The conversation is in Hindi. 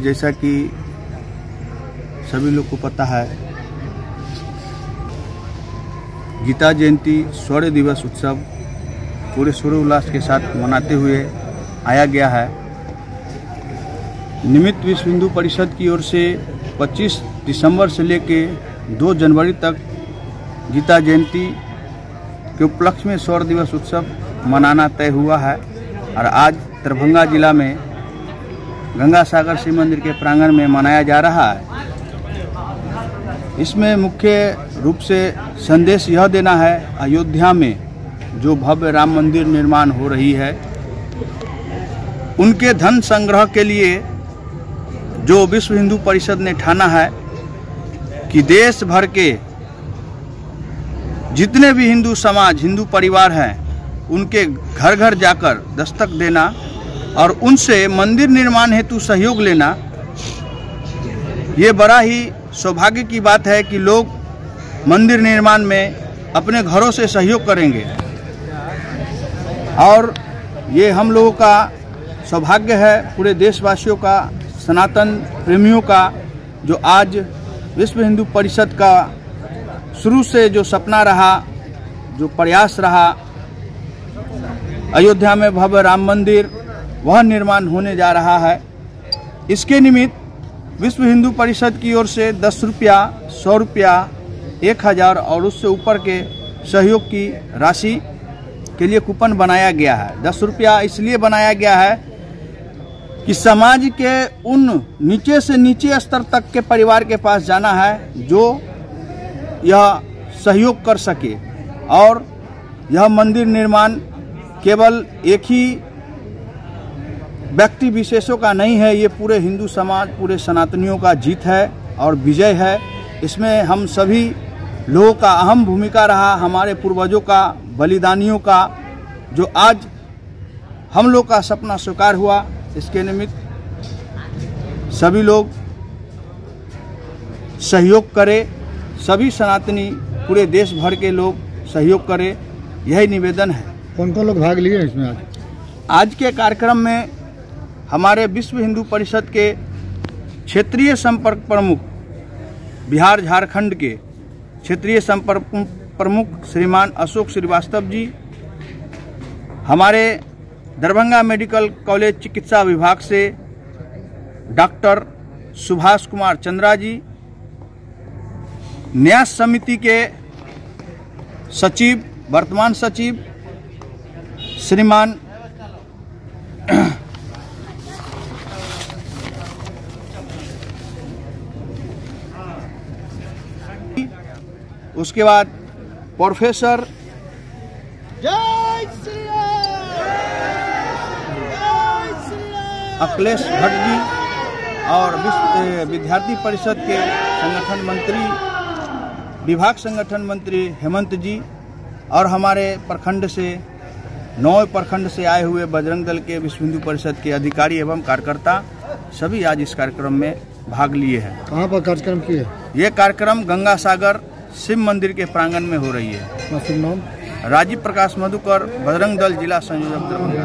जैसा कि सभी लोग को पता है, गीता जयंती स्वर्ण दिवस उत्सव पूरे सूर्य उल्लास के साथ मनाते हुए आया गया है। निमित्त विश्व हिंदू परिषद की ओर से 25 दिसंबर से लेकर 2 जनवरी तक गीता जयंती के उपलक्ष्य में स्वर्ण दिवस उत्सव मनाना तय हुआ है और आज दरभंगा जिला में गंगा सागर शिव मंदिर के प्रांगण में मनाया जा रहा है। इसमें मुख्य रूप से संदेश यह देना है अयोध्या में जो भव्य राम मंदिर निर्माण हो रही है, उनके धन संग्रह के लिए जो विश्व हिंदू परिषद ने ठाना है कि देश भर के जितने भी हिंदू समाज, हिंदू परिवार हैं, उनके घर घर जाकर दस्तक देना और उनसे मंदिर निर्माण हेतु सहयोग लेना, ये बड़ा ही सौभाग्य की बात है कि लोग मंदिर निर्माण में अपने घरों से सहयोग करेंगे। और ये हम लोगों का सौभाग्य है, पूरे देशवासियों का, सनातन प्रेमियों का, जो आज विश्व हिंदू परिषद का शुरू से जो सपना रहा, जो प्रयास रहा, अयोध्या में भव्य राम मंदिर वह निर्माण होने जा रहा है। इसके निमित्त विश्व हिंदू परिषद की ओर से दस रुपया, सौ रुपया, एक हज़ार और उससे ऊपर के सहयोग की राशि के लिए कूपन बनाया गया है। दस रुपया इसलिए बनाया गया है कि समाज के उन नीचे से नीचे स्तर तक के परिवार के पास जाना है जो यह सहयोग कर सके। और यह मंदिर निर्माण केवल एक ही व्यक्ति विशेषों का नहीं है ये पूरे हिंदू समाज पूरे सनातनियों का जीत है और विजय है। इसमें हम सभी लोगों का अहम भूमिका रहा हमारे पूर्वजों का बलिदानियों का जो आज हम लोग का सपना स्वीकार हुआ। इसके निमित्त सभी लोग सहयोग करें सभी सनातनी पूरे देश भर के लोग सहयोग करें यही निवेदन है। कौन कौन लोग भाग लिए इसमें आज? आज के कार्यक्रम में हमारे विश्व हिंदू परिषद के क्षेत्रीय संपर्क प्रमुख, बिहार झारखंड के क्षेत्रीय संपर्क प्रमुख श्रीमान अशोक श्रीवास्तव जी, हमारे दरभंगा मेडिकल कॉलेज चिकित्सा विभाग से डॉक्टर सुभाष कुमार चंद्रा जी, न्यास समिति के सचिव, वर्तमान सचिव, श्रीमान उसके बाद प्रोफेसर अखिलेश भट्ट जी और विद्यार्थी परिषद के संगठन मंत्री विभाग संगठन मंत्री हेमंत जी और हमारे प्रखंड से नौ प्रखंड से आए हुए बजरंग दल के विश्व हिंदू परिषद के अधिकारी एवं कार्यकर्ता सभी आज इस कार्यक्रम में भाग लिए हैं। कहाँ पर कार्यक्रम किए? ये कार्यक्रम गंगा सागर शिव मंदिर के प्रांगण में हो रही है। राजीव प्रकाश मधुकर, बजरंग दल जिला संयोजक दरभंगा।